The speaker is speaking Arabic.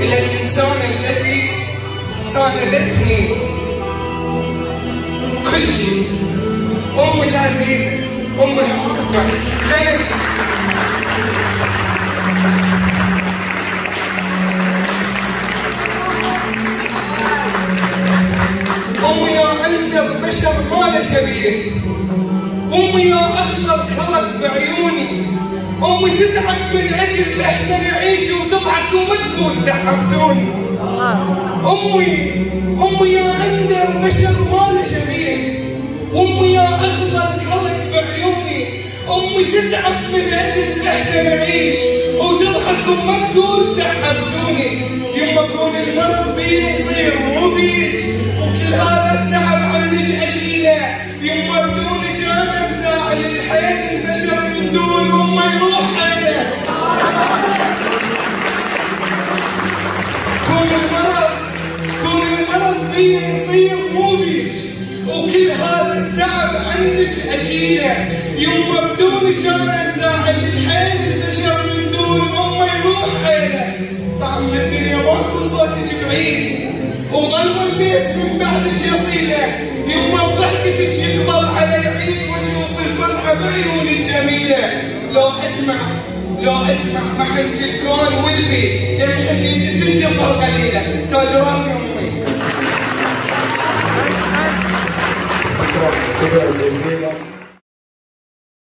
إلى الإنسانة التي ساندتني كل شيء. أمي العزيزة أمي الأكبر زينتي أمي يا أنقذ بشر ما له شبيه. أمي يا أغلى الخلق بعيوني أمي تتعب من أجل إحنا نعيش وتضحك وما تقول تعبتوني أمي أمي يا أندر بشر ما شبيه أمي يا أغلى الخلق بعيوني. أمي تتعب من أجل إحنا نعيش وتضحك وما تقول تعبتوني. يما كون المرض بي يصير مو بيك وكل هذا التعب عنك أشيله يما بدونك أنا مزاعل الحين البشر من دون وما يروح أنا كون المرض كون المرض بي يصير مو بيك وكل هذا التعب عنك اشيله يما بدونك أنا مزاعل الحين البشر من دون امه يروح عينه طعم الدنيا ماكو صوتك بعيد وظل البيت من بعدك يصيله يما بضحكتك يقبض على العين واشوف الفرحه بعيوني الجميله لو أجمع. لو اجمع محنج الكون والبي يمحن إيدك انت قليله تاج راسي جزيلا